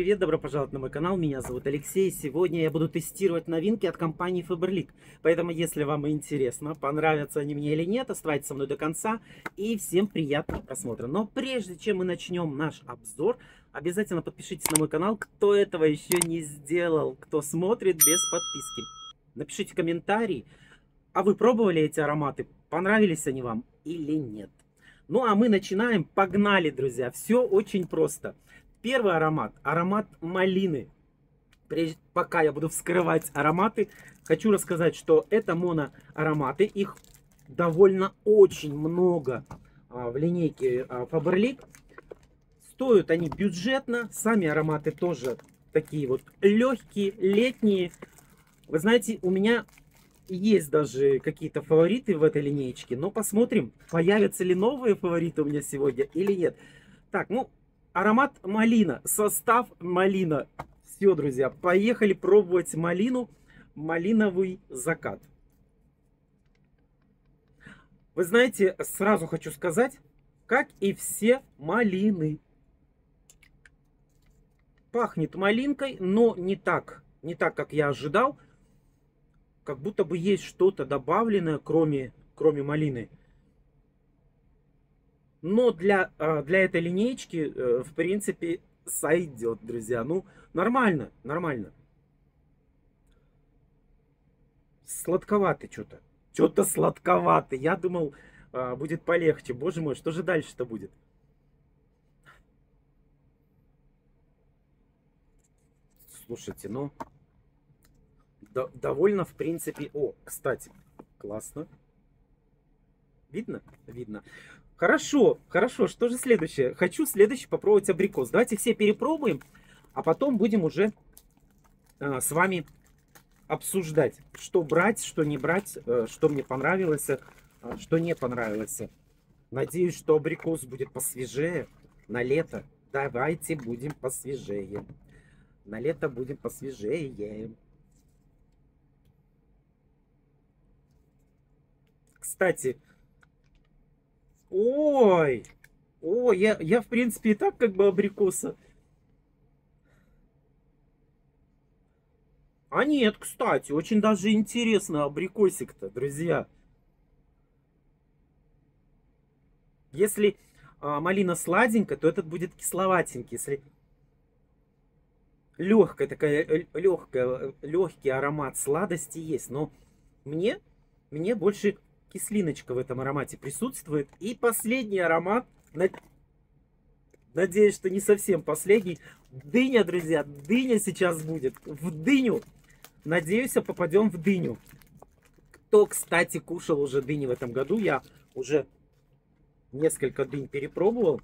Привет, добро пожаловать на мой канал, меня зовут Алексей. Сегодня я буду тестировать новинки от компании Faberlic. Поэтому, если вам интересно, понравятся они мне или нет, оставайтесь со мной до конца. И всем приятного просмотра. Но прежде чем мы начнем наш обзор, обязательно подпишитесь на мой канал, кто этого еще не сделал, кто смотрит без подписки. Напишите комментарий, а вы пробовали эти ароматы, понравились они вам или нет. Ну а мы начинаем, погнали, друзья, все очень просто. Первый аромат, аромат малины. Прежде, пока я буду вскрывать ароматы, хочу рассказать, что это моноароматы. Их довольно очень много а, в линейке а, Faberlic. Стоят они бюджетно. Сами ароматы тоже такие вот легкие, летние. Вы знаете, у меня есть даже какие-то фавориты в этой линейке. Но посмотрим, появятся ли новые фавориты у меня сегодня или нет. Так, ну, Аромат малина, состав малина. Все, друзья, поехали пробовать малину, малиновый закат. Вы знаете, сразу хочу сказать, как и все малины. Пахнет малинкой, но не так, не так, как я ожидал. Как будто бы есть что-то добавленное, кроме, кроме малины. Но для, а, для этой линейки, э, в принципе, сойдет, друзья. Ну, нормально, нормально. Сладковатый что-то. Что-то сладковатый. Я думал, а, будет полегче. Боже мой, что же дальше-то будет? Слушайте, ну, довольно, в принципе... О, кстати, классно. Видно? Видно. Хорошо, хорошо. Что же следующее? Хочу следующий попробовать абрикос. Давайте все перепробуем, а потом будем уже э, с вами обсуждать, что брать, что не брать, э, что мне понравилось, э, что не понравилось. Надеюсь, что абрикос будет посвежее на лето. Давайте будем посвежее. На лето будем посвежее. Кстати, Ой! Ой, я, я в принципе и так как бы абрикоса. А нет, кстати, очень даже интересно абрикосик-то, друзья. Если а, малина сладенькая, то этот будет кисловатенький. Если легкая такая, э, легкая, легкий аромат сладости есть. Но мне, мне больше кислиночка в этом аромате присутствует. И последний аромат, надеюсь, что не совсем последний. Дыня, друзья, дыня сейчас будет. В дыню. Надеюсь, попадем в дыню. Кто, кстати, кушал уже дыни в этом году, я уже несколько дынь перепробовал.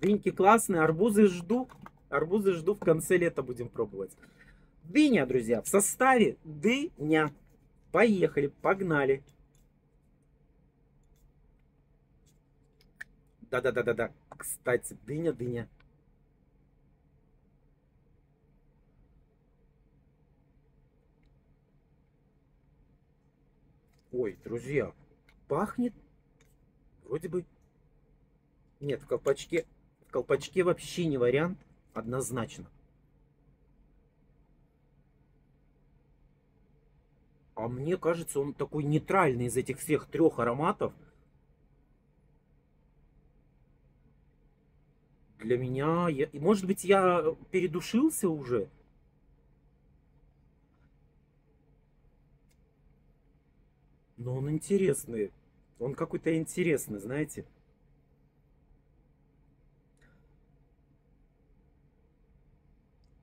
Дыньки классные, арбузы жду. Арбузы жду в конце лета будем пробовать. Дыня, друзья, в составе дыня. Поехали, погнали. Да-да-да-да-да. Кстати, дыня, дыня. Ой, друзья, пахнет вроде бы... Нет, в колпачке, в колпачке вообще не вариант, однозначно. А мне кажется, он такой нейтральный из этих всех трех ароматов. Для меня... Я, может быть, я передушился уже? Но он интересный. Он какой-то интересный, знаете.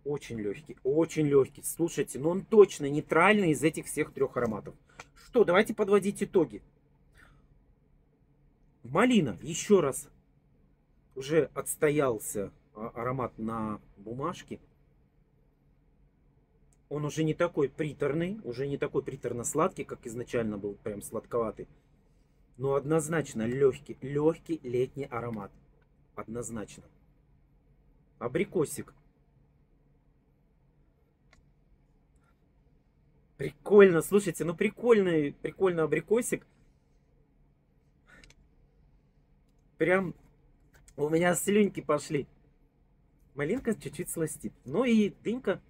Очень легкий, очень легкий. Слушайте, но он точно нейтральный из этих всех трех ароматов. Что, давайте подводить итоги. Малина, еще раз уже отстоялся а, аромат на бумажке. Он уже не такой приторный, уже не такой приторно-сладкий, как изначально был, прям сладковатый. Но однозначно легкий, легкий летний аромат. Однозначно. Абрикосик. Прикольно, слушайте, ну прикольный, прикольный абрикосик. Прям у меня слюньки пошли. Малинка чуть-чуть сластит. Ну и дынька.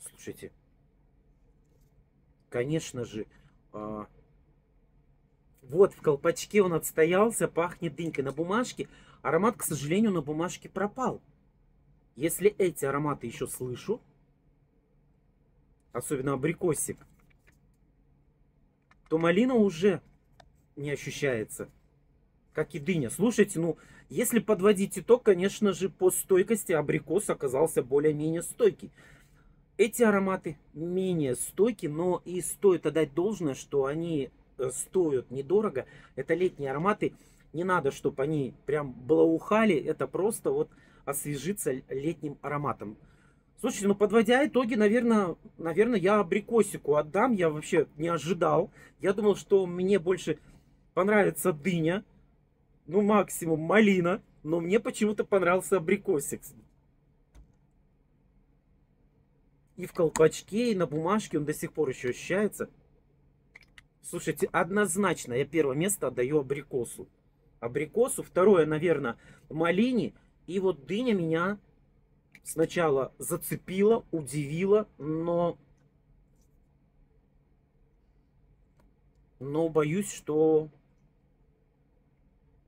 Слушайте, конечно же, а, вот в колпачке он отстоялся, пахнет дынькой. На бумажке аромат, к сожалению, на бумажке пропал. Если эти ароматы еще слышу, особенно абрикосик, то малина уже не ощущается, как и дыня. Слушайте, ну, если подводить итог, конечно же, по стойкости абрикос оказался более-менее стойкий. Эти ароматы менее стойкие, но и стоит отдать должное, что они э, стоят недорого. Это летние ароматы. Не надо, чтобы они прям благоухали. Это просто вот освежиться летним ароматом. Слушайте, ну подводя итоги, наверное, наверное, я абрикосику отдам. Я вообще не ожидал. Я думал, что мне больше понравится дыня. Ну, максимум малина. Но мне почему-то понравился абрикосик. И в колпачке, и на бумажке он до сих пор еще ощущается. Слушайте, однозначно я первое место отдаю абрикосу. Абрикосу. Второе, наверное, малине. И вот дыня меня сначала зацепило, удивило, но... Но боюсь, что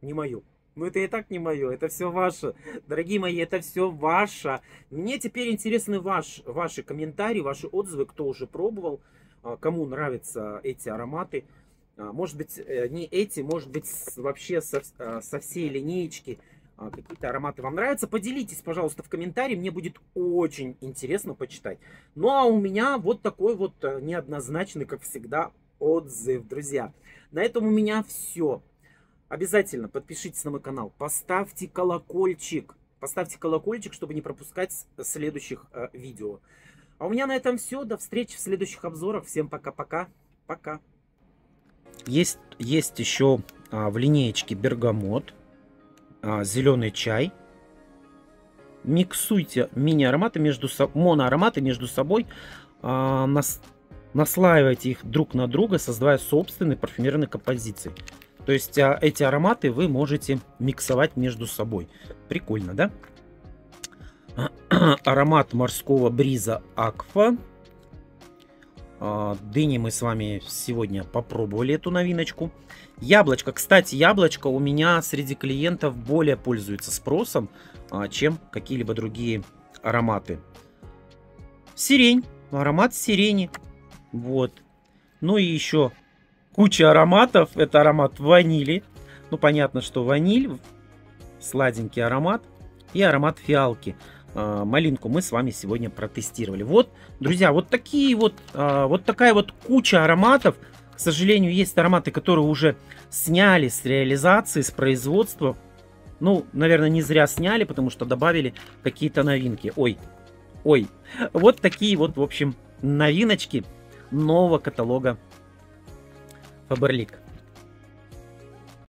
не мое. Ну это и так не мое, это все ваше. Дорогие мои, это все ваше. Мне теперь интересны ваш, ваши комментарии, ваши отзывы, кто уже пробовал, а, кому нравятся эти ароматы. А, может быть, э, не эти, может быть, вообще со, а, со всей линеечки какие-то ароматы вам нравятся, поделитесь, пожалуйста, в комментарии, мне будет очень интересно почитать. Ну а у меня вот такой вот э, неоднозначный, как всегда, отзыв, друзья. На этом у меня все. Обязательно подпишитесь на мой канал, поставьте колокольчик, поставьте колокольчик, чтобы не пропускать следующих э, видео. А у меня на этом все, до встречи в следующих обзорах, всем пока-пока, пока. Есть, есть еще а, в линеечке бергамот а, зеленый чай. Миксуйте мини-ароматы между собой, моноароматы между собой, а, нас, наслаивайте их друг на друга, создавая собственные парфюмерные композиции. То есть а, эти ароматы вы можете миксовать между собой. Прикольно, да? Аромат морского бриза Аква. А, дыни мы с вами сегодня попробовали эту новиночку. Яблочко. Кстати, яблочко у меня среди клиентов более пользуется спросом, а, чем какие-либо другие ароматы. Сирень. Аромат сирени. Вот. Ну и еще куча ароматов. Это аромат ванили. Ну, понятно, что ваниль, сладенький аромат. И аромат фиалки. А, малинку мы с вами сегодня протестировали. Вот, друзья, вот такие вот, а, вот такая вот куча ароматов. К сожалению, есть ароматы, которые уже сняли с реализации, с производства. Ну, наверное, не зря сняли, потому что добавили какие-то новинки. Ой, ой. Вот такие вот, в общем, новиночки нового каталога Faberlic.